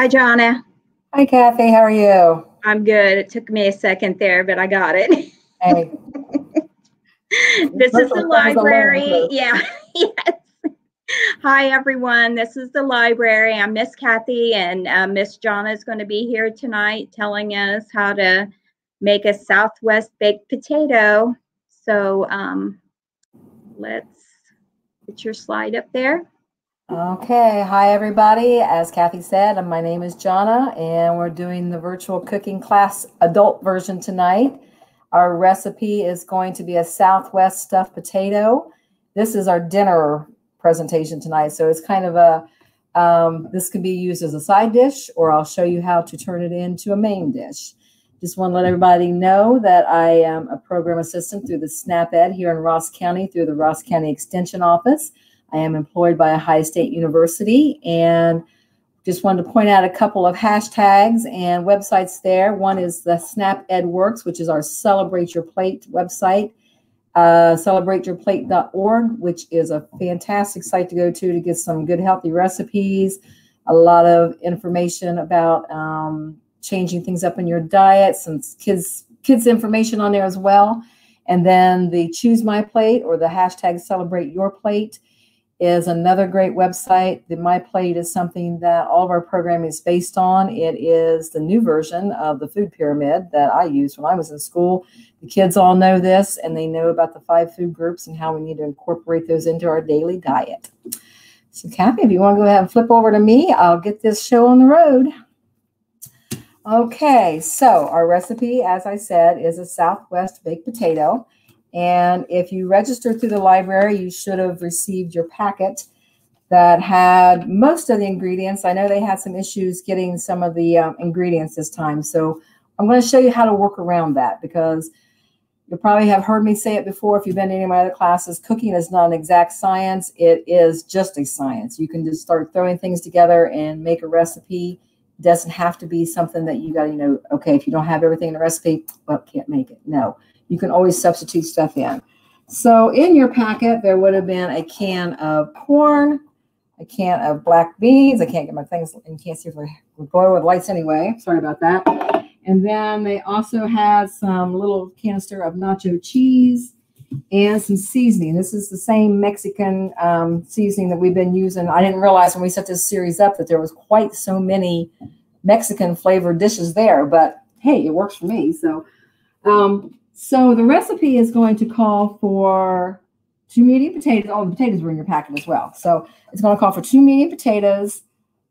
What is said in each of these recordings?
Hi, Johnna. Hi, Kathy. How are you? I'm good. It took me a second there, but I got it. Hey. this is the library. Yeah. yes. Hi, everyone. This is the library. I'm Miss Kathy, and uh, Miss Johnna is going to be here tonight telling us how to make a Southwest baked potato. So um, let's put your slide up there. Okay. Hi, everybody. As Kathy said, my name is Johnna, and we're doing the virtual cooking class adult version tonight. Our recipe is going to be a Southwest stuffed potato. This is our dinner presentation tonight. So it's kind of a, um, this can be used as a side dish, or I'll show you how to turn it into a main dish. Just want to let everybody know that I am a program assistant through the SNAP Ed here in Ross County through the Ross County Extension Office. I am employed by Ohio State University and just wanted to point out a couple of hashtags and websites there. One is the Snap Ed Works, which is our Celebrate Your Plate website, uh, celebrateyourplate.org, which is a fantastic site to go to to get some good healthy recipes, a lot of information about um, changing things up in your diet, some kids kids information on there as well. And then the Choose My Plate or the hashtag Celebrate Your Plate is another great website. The My Plate is something that all of our programming is based on. It is the new version of the food pyramid that I used when I was in school. The kids all know this and they know about the five food groups and how we need to incorporate those into our daily diet. So, Kathy, if you want to go ahead and flip over to me, I'll get this show on the road. Okay, so our recipe, as I said, is a Southwest baked potato. And if you registered through the library, you should have received your packet that had most of the ingredients. I know they had some issues getting some of the um, ingredients this time. So I'm going to show you how to work around that because you probably have heard me say it before if you've been to any of my other classes. Cooking is not an exact science, it is just a science. You can just start throwing things together and make a recipe. It doesn't have to be something that you got to, you know, okay, if you don't have everything in the recipe, well, can't make it. No you can always substitute stuff in. So in your packet, there would have been a can of corn, a can of black beans. I can't get my things, and can't see if we glow with lights anyway. Sorry about that. And then they also had some little canister of nacho cheese and some seasoning. This is the same Mexican um, seasoning that we've been using. I didn't realize when we set this series up that there was quite so many Mexican flavored dishes there, but hey, it works for me. So um, so the recipe is going to call for two medium potatoes. Oh, the potatoes were in your packet as well. So it's going to call for two medium potatoes,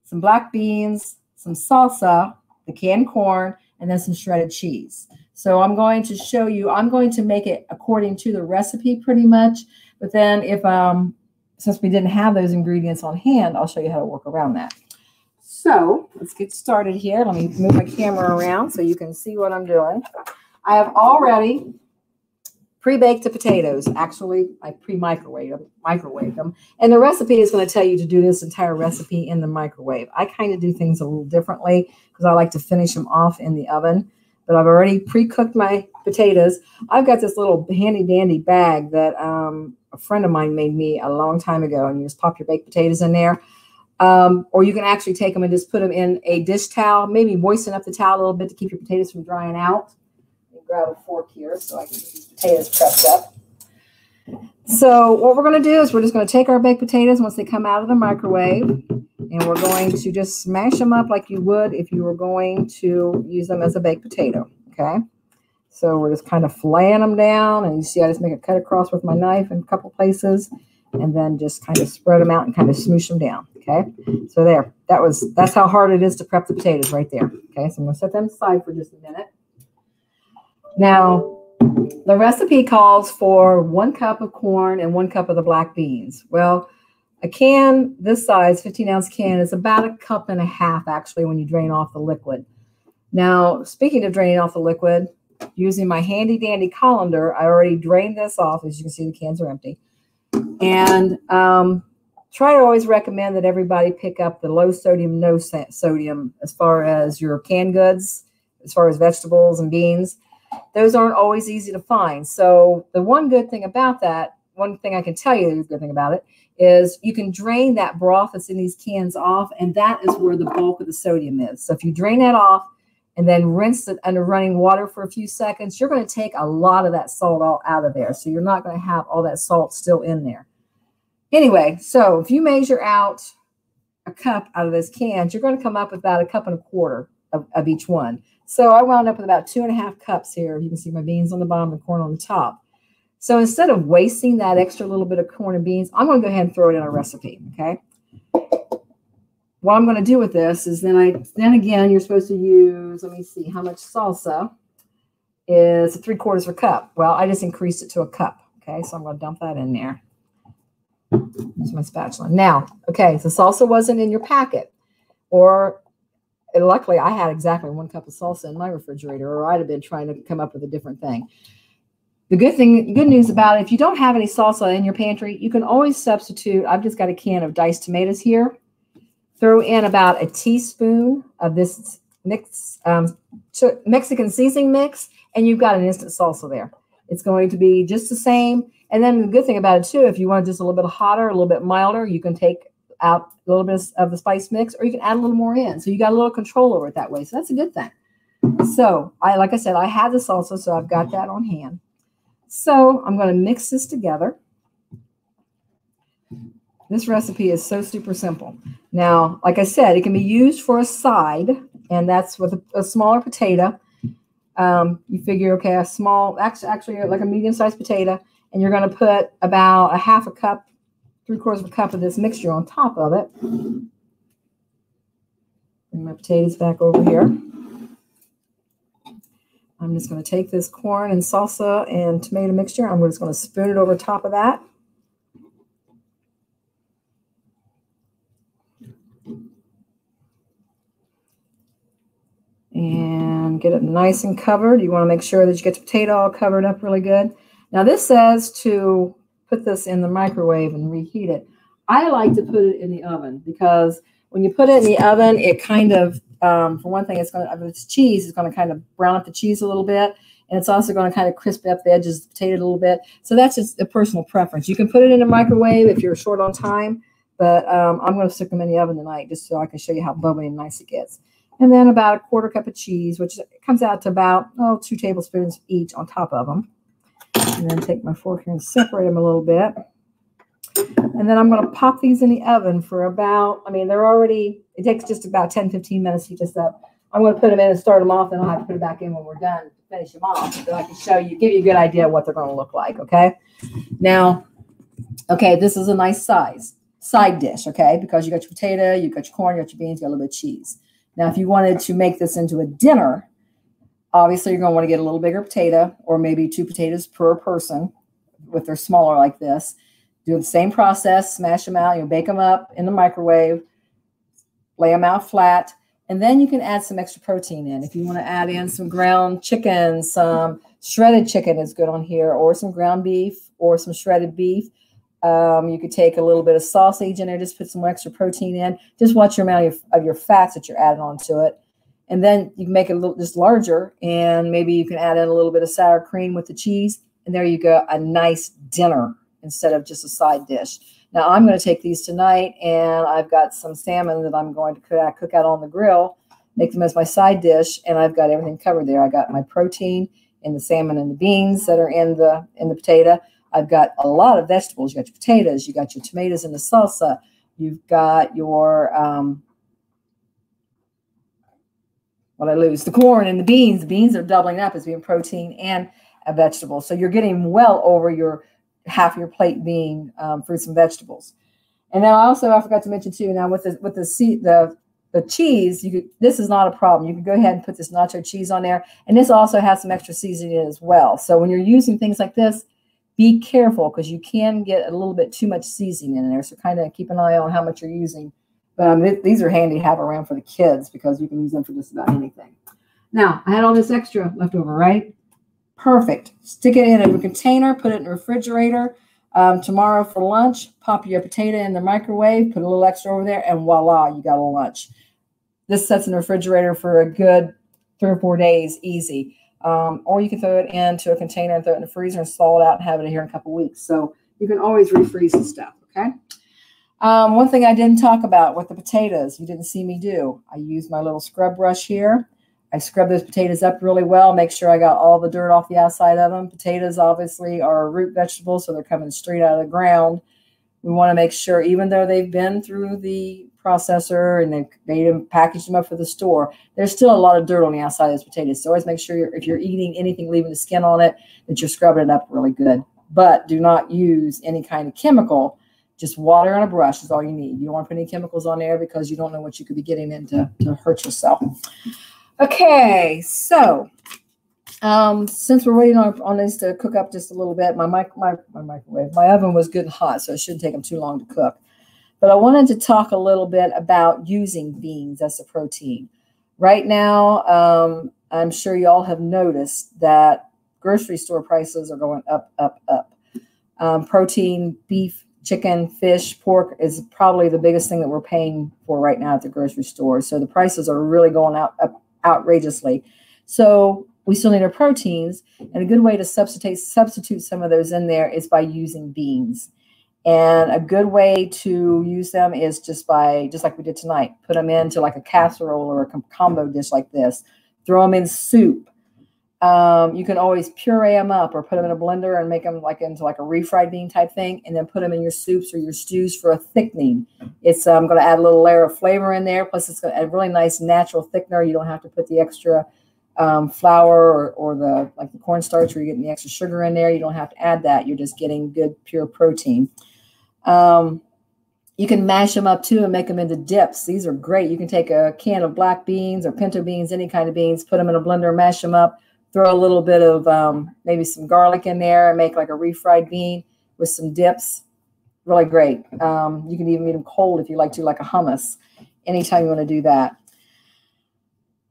some black beans, some salsa, the canned corn, and then some shredded cheese. So I'm going to show you, I'm going to make it according to the recipe pretty much. But then if, um, since we didn't have those ingredients on hand, I'll show you how to work around that. So let's get started here. Let me move my camera around so you can see what I'm doing. I have already pre-baked the potatoes. Actually, I pre-microwave them, them. And the recipe is going to tell you to do this entire recipe in the microwave. I kind of do things a little differently because I like to finish them off in the oven. But I've already pre-cooked my potatoes. I've got this little handy dandy bag that um, a friend of mine made me a long time ago. And you just pop your baked potatoes in there. Um, or you can actually take them and just put them in a dish towel, maybe moisten up the towel a little bit to keep your potatoes from drying out grab a fork here so I can get these potatoes prepped up. So what we're going to do is we're just going to take our baked potatoes once they come out of the microwave and we're going to just smash them up like you would if you were going to use them as a baked potato. Okay. So we're just kind of flaying them down and you see I just make a cut across with my knife in a couple places and then just kind of spread them out and kind of smoosh them down. Okay. So there, that was, that's how hard it is to prep the potatoes right there. Okay. So I'm going to set them aside for just a minute. Now, the recipe calls for one cup of corn and one cup of the black beans. Well, a can this size, 15 ounce can, is about a cup and a half actually when you drain off the liquid. Now, speaking of draining off the liquid, using my handy dandy colander, I already drained this off. As you can see, the cans are empty. And um, try to always recommend that everybody pick up the low sodium, no sodium as far as your canned goods, as far as vegetables and beans those aren't always easy to find. So the one good thing about that, one thing I can tell you, the good thing about it, is you can drain that broth that's in these cans off, and that is where the bulk of the sodium is. So if you drain that off and then rinse it under running water for a few seconds, you're going to take a lot of that salt all out of there. So you're not going to have all that salt still in there. Anyway, so if you measure out a cup out of those cans, you're going to come up with about a cup and a quarter of, of each one. So I wound up with about two and a half cups here. You can see my beans on the bottom, the corn on the top. So instead of wasting that extra little bit of corn and beans, I'm going to go ahead and throw it in a recipe, okay? What I'm going to do with this is then I, then again, you're supposed to use, let me see, how much salsa is three quarters of a cup. Well, I just increased it to a cup, okay? So I'm going to dump that in there. Use my spatula. Now, okay, so salsa wasn't in your packet, or luckily I had exactly one cup of salsa in my refrigerator, or I'd have been trying to come up with a different thing. The good thing, good news about it, if you don't have any salsa in your pantry, you can always substitute. I've just got a can of diced tomatoes here. Throw in about a teaspoon of this mix, um, Mexican seasoning mix, and you've got an instant salsa there. It's going to be just the same. And then the good thing about it too, if you want just a little bit hotter, a little bit milder, you can take out a little bit of the spice mix, or you can add a little more in. So you got a little control over it that way. So that's a good thing. So I, like I said, I had the salsa, so I've got that on hand. So I'm going to mix this together. This recipe is so super simple. Now, like I said, it can be used for a side, and that's with a, a smaller potato. Um, you figure, okay, a small, actually, actually like a medium-sized potato, and you're going to put about a half a cup, three quarters of a cup of this mixture on top of it. Bring my potatoes back over here. I'm just going to take this corn and salsa and tomato mixture. I'm just going to spoon it over top of that. And get it nice and covered. You want to make sure that you get the potato all covered up really good. Now this says to put this in the microwave and reheat it. I like to put it in the oven because when you put it in the oven, it kind of um, for one thing, it's going to, if it's cheese, it's going to kind of brown up the cheese a little bit. And it's also going to kind of crisp up the edges of the potato a little bit. So that's just a personal preference. You can put it in a microwave if you're short on time, but um, I'm going to stick them in the oven tonight just so I can show you how bubbly and nice it gets. And then about a quarter cup of cheese, which comes out to about, oh, two tablespoons each on top of them. And then take my fork here and separate them a little bit. And then I'm going to pop these in the oven for about, I mean, they're already, it takes just about 10, 15 minutes to heat this up. I'm going to put them in and start them off, and I'll have to put it back in when we're done to finish them off so I can show you, give you a good idea of what they're going to look like, okay? Now, okay, this is a nice size side dish, okay? Because you got your potato, you got your corn, you got your beans, you got a little bit of cheese. Now, if you wanted to make this into a dinner, obviously you're going to want to get a little bigger potato or maybe two potatoes per person if they're smaller like this. Do the same process, smash them out, you know, bake them up in the microwave, lay them out flat, and then you can add some extra protein in. If you want to add in some ground chicken, some shredded chicken is good on here, or some ground beef, or some shredded beef. Um, you could take a little bit of sausage in there, just put some extra protein in. Just watch your amount of, of your fats that you're adding onto it. And then you can make it a little just larger, and maybe you can add in a little bit of sour cream with the cheese. And there you go, a nice dinner instead of just a side dish. Now I'm going to take these tonight and I've got some salmon that I'm going to cook, out on the grill, make them as my side dish. And I've got everything covered there. I got my protein in the salmon and the beans that are in the, in the potato. I've got a lot of vegetables. You got your potatoes, you got your tomatoes and the salsa. You've got your, um, what I lose, the corn and the beans. The beans are doubling up as being protein and a vegetable. So you're getting well over your half your plate being um, fruits and vegetables. And then also I forgot to mention too. Now with the with the seed the the cheese, you could this is not a problem. You can go ahead and put this nacho cheese on there, and this also has some extra seasoning as well. So when you're using things like this, be careful because you can get a little bit too much seasoning in there. So kind of keep an eye on how much you're using. But um, th these are handy to have around for the kids because you can use them for just about anything. Now I had all this extra left over, right? Perfect. Stick it in a container, put it in the refrigerator. Um, tomorrow for lunch, pop your potato in the microwave, put a little extra over there, and voila, you got a lunch. This sets in the refrigerator for a good three or four days, easy. Um, or you can throw it into a container and throw it in the freezer and thaw it out and have it here in a couple weeks. So you can always refreeze the stuff. Okay. Um, one thing I didn't talk about with the potatoes, you didn't see me do. I use my little scrub brush here. I scrub those potatoes up really well, make sure I got all the dirt off the outside of them. Potatoes obviously are a root vegetable, so they're coming straight out of the ground. We want to make sure, even though they've been through the processor and they've made them, packaged them up for the store, there's still a lot of dirt on the outside of those potatoes. So always make sure you're, if you're eating anything leaving the skin on it, that you're scrubbing it up really good. But do not use any kind of chemical just water and a brush is all you need. You don't want to put any chemicals on there because you don't know what you could be getting into to hurt yourself. Okay, so um, since we're waiting on, on this to cook up just a little bit, my, mic, my, my microwave, my oven was good and hot, so it shouldn't take them too long to cook. But I wanted to talk a little bit about using beans as a protein. Right now, um, I'm sure you all have noticed that grocery store prices are going up, up, up. Um, protein, beef, chicken, fish, pork is probably the biggest thing that we're paying for right now at the grocery store. So the prices are really going out up outrageously. So we still need our proteins, and a good way to substitute substitute some of those in there is by using beans. And a good way to use them is just by just like we did tonight, put them into like a casserole or a combo dish like this. Throw them in soup um, you can always puree them up or put them in a blender and make them like into like a refried bean type thing, and then put them in your soups or your stews for a thickening. It's um, going to add a little layer of flavor in there. Plus, it's going to add a really nice natural thickener. You don't have to put the extra um, flour or, or the like the cornstarch where you're getting the extra sugar in there. You don't have to add that. You're just getting good pure protein. Um, you can mash them up too and make them into dips. These are great. You can take a can of black beans or pinto beans, any kind of beans, put them in a blender, mash them up throw a little bit of um, maybe some garlic in there and make like a refried bean with some dips. Really great. Um, you can even eat them cold if you like to, like a hummus, anytime you want to do that.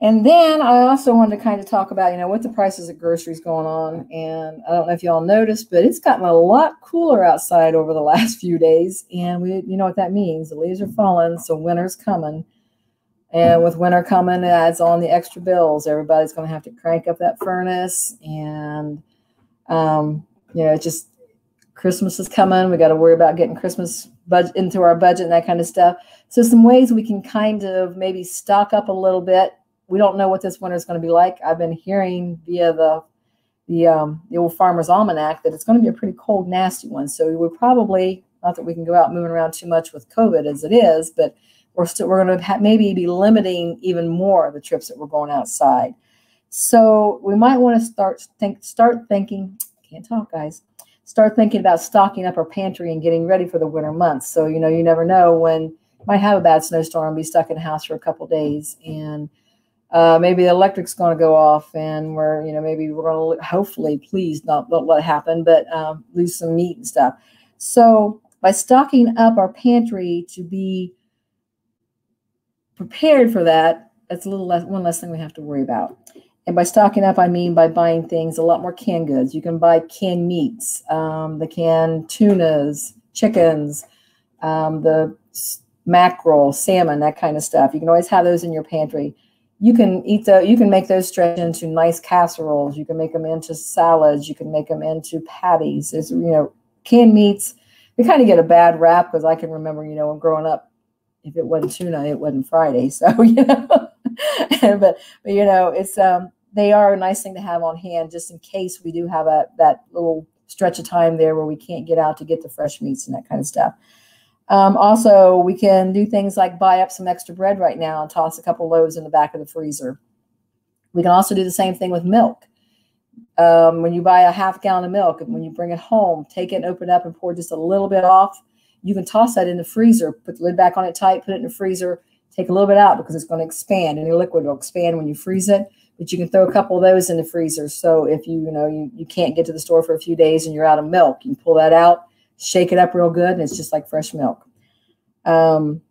And then I also wanted to kind of talk about, you know, what the prices of groceries going on. And I don't know if y'all noticed, but it's gotten a lot cooler outside over the last few days. And we, you know what that means. The leaves are falling, so winter's coming. And with winter coming, it adds on the extra bills. Everybody's going to have to crank up that furnace. And, um, you know, just Christmas is coming. We got to worry about getting Christmas budget into our budget and that kind of stuff. So, some ways we can kind of maybe stock up a little bit. We don't know what this winter is going to be like. I've been hearing via the the um, the old Farmer's Almanac that it's going to be a pretty cold, nasty one. So we would probably not that we can go out moving around too much with COVID as it is, but we're still we're going to maybe be limiting even more the trips that we're going outside. So we might want to start think start thinking. Can't talk, guys. Start thinking about stocking up our pantry and getting ready for the winter months. So you know you never know when might have a bad snowstorm, be stuck in the house for a couple days, and uh, maybe the electric's going to go off, and we're you know maybe we're going to hopefully please not let it happen, but um, lose some meat and stuff. So by stocking up our pantry to be prepared for that, that's a little less, one less thing we have to worry about. And by stocking up, I mean by buying things, a lot more canned goods. You can buy canned meats, um, the canned tunas, chickens, um, the mackerel, salmon, that kind of stuff. You can always have those in your pantry. You can eat those. you can make those stretch into nice casseroles. You can make them into salads. You can make them into patties. There's, you know, canned meats. They kind of get a bad rap because I can remember, you know, when growing up, if it wasn't tuna, it wasn't Friday. So you know, but but you know, it's um they are a nice thing to have on hand just in case we do have a that little stretch of time there where we can't get out to get the fresh meats and that kind of stuff. Um, also, we can do things like buy up some extra bread right now and toss a couple loaves in the back of the freezer. We can also do the same thing with milk. Um, when you buy a half gallon of milk, and when you bring it home, take it and open it up and pour just a little bit off you can toss that in the freezer, put the lid back on it tight, put it in the freezer, take a little bit out because it's going to expand. Any liquid will expand when you freeze it. But you can throw a couple of those in the freezer. So if you, you know, you, you can't get to the store for a few days and you're out of milk, you can pull that out, shake it up real good, and it's just like fresh milk. Um,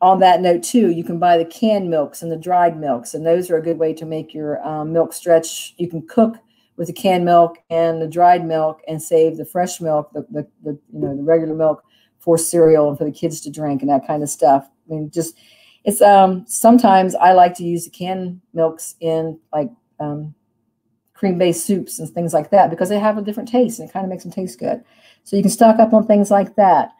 on that note, too, you can buy the canned milks and the dried milks, and those are a good way to make your um, milk stretch. You can cook with the canned milk and the dried milk and save the fresh milk, the, the, the you know the regular milk for cereal and for the kids to drink and that kind of stuff. I mean, just it's um sometimes I like to use the canned milks in like um, cream-based soups and things like that because they have a different taste and it kind of makes them taste good. So you can stock up on things like that.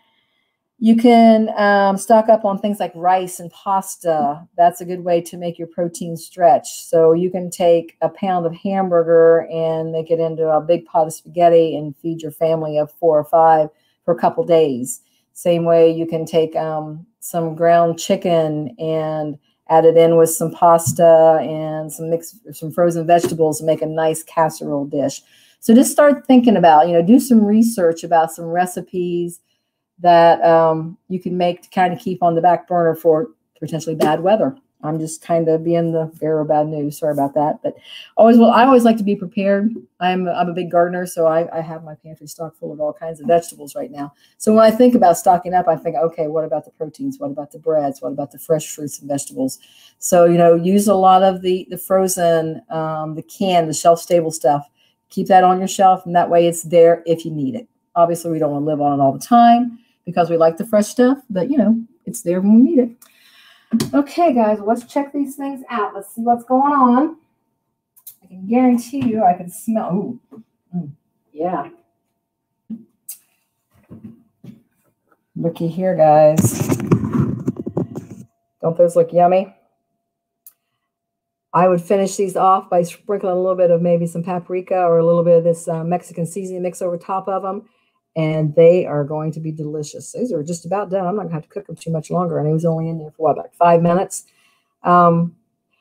You can um, stock up on things like rice and pasta. That's a good way to make your protein stretch. So you can take a pound of hamburger and make it into a big pot of spaghetti and feed your family of four or five for a couple days. Same way you can take um, some ground chicken and add it in with some pasta and some mixed some frozen vegetables and make a nice casserole dish. So just start thinking about, you know, do some research about some recipes that um, you can make to kind of keep on the back burner for potentially bad weather. I'm just kind of being the bearer of bad news. Sorry about that, but always well. I always like to be prepared. I'm I'm a big gardener, so I, I have my pantry stocked full of all kinds of vegetables right now. So when I think about stocking up, I think, okay, what about the proteins? What about the breads? What about the fresh fruits and vegetables? So you know, use a lot of the the frozen, um, the canned, the shelf stable stuff. Keep that on your shelf, and that way it's there if you need it. Obviously, we don't want to live on it all the time because we like the fresh stuff, but you know, it's there when we need it. Okay, guys, let's check these things out. Let's see what's going on. I can guarantee you I can smell. Mm, yeah. Looky here, guys. Don't those look yummy? I would finish these off by sprinkling a little bit of maybe some paprika or a little bit of this uh, Mexican seasoning mix over top of them and they are going to be delicious. These are just about done. I'm not going to have to cook them too much longer. And he was only in there for what, five minutes. Um,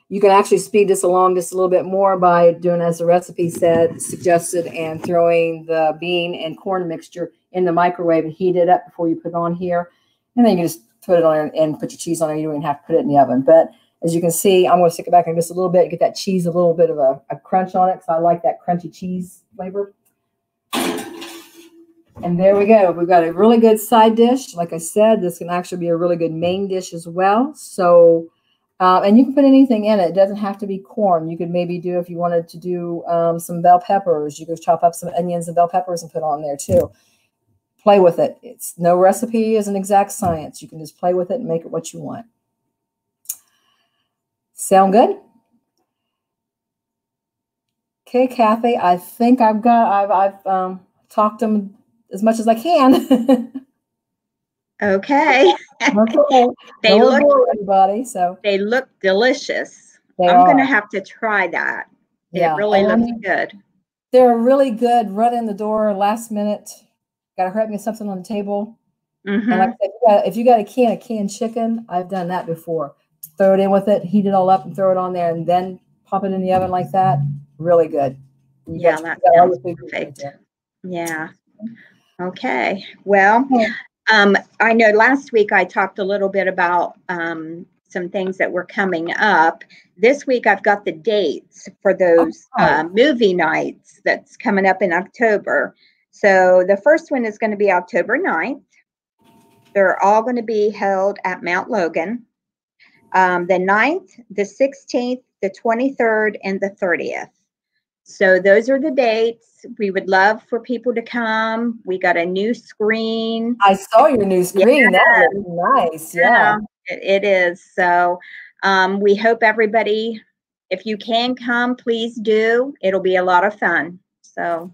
you can actually speed this along just a little bit more by doing as the recipe said, suggested, and throwing the bean and corn mixture in the microwave and heat it up before you put it on here. And then you can just put it on and put your cheese on it. You don't even have to put it in the oven. But as you can see, I'm going to stick it back in just a little bit, and get that cheese a little bit of a, a crunch on it because I like that crunchy cheese flavor. And there we go. We've got a really good side dish. Like I said, this can actually be a really good main dish as well. So, uh, and you can put anything in it. It doesn't have to be corn. You could maybe do, if you wanted to do um, some bell peppers, you could chop up some onions and bell peppers and put on there too. Play with it. It's no recipe is an exact science. You can just play with it and make it what you want. Sound good? Okay, Kathy, I think I've got, I've, I've um, talked them as much as I can. okay. okay. they no look everybody. So they look delicious. They I'm are. gonna have to try that. Yeah, It really and looks good. they're really good. Run in the door last minute. Got to hurry up and get something on the table. hmm And like said, if you, got, if you got a can of canned chicken, I've done that before. Throw it in with it, heat it all up, and throw it on there, and then pop it in the oven like that. Really good. You Yeah, got- that you got all sounds your food right perfect. Yeah. Okay. Well, Yeah. um, I know last week I talked a little bit about um, some things that were coming up. This week I've got the dates for those Oh. uh, movie nights that's coming up in October. So the first one is going to be October 9th. They're all going to be held at Mount Logan. Um, the 9th, the 16th, the 23rd, and the 30th. So those are the dates. We would love for people to come. We got a new screen. I saw your new screen. That looks nice. Yeah. it, it is. So um, we hope everybody, if you can come, please do. It'll be a lot of fun. So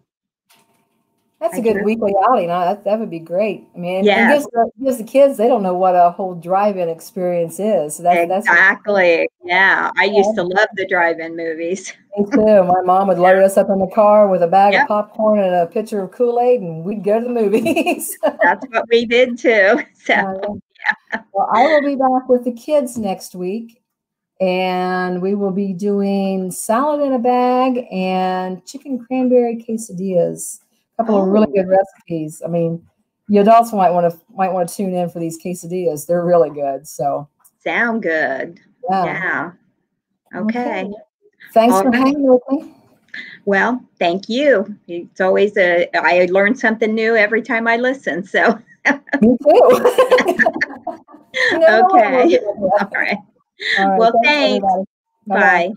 That's a I good do. weekly outing. That, that would be great. I mean, Yeah. and gives, the, gives the kids, they don't know what a whole drive-in experience is. So that, that's exactly. Yeah. I used to love the drive-in movies. me too. My mom would load us up in the car with a bag Yep. of popcorn and a pitcher of Kool-Aid, and we'd go to the movies. That's what we did too. So Uh, well, I will be back with the kids next week, and we will be doing salad in a bag and chicken cranberry quesadillas. A couple of really Oh. good recipes. I mean, you adults might want to might want to tune in for these quesadillas. They're really good. So sound good. yeah. Yeah. Okay. Thanks All for right. hanging with me. Well, thank you. It's always a, I learn something new every time I listen. So, Me too. You never know what we'll Okay. all right. All right, Well, thanks. everybody. Bye-bye. Bye.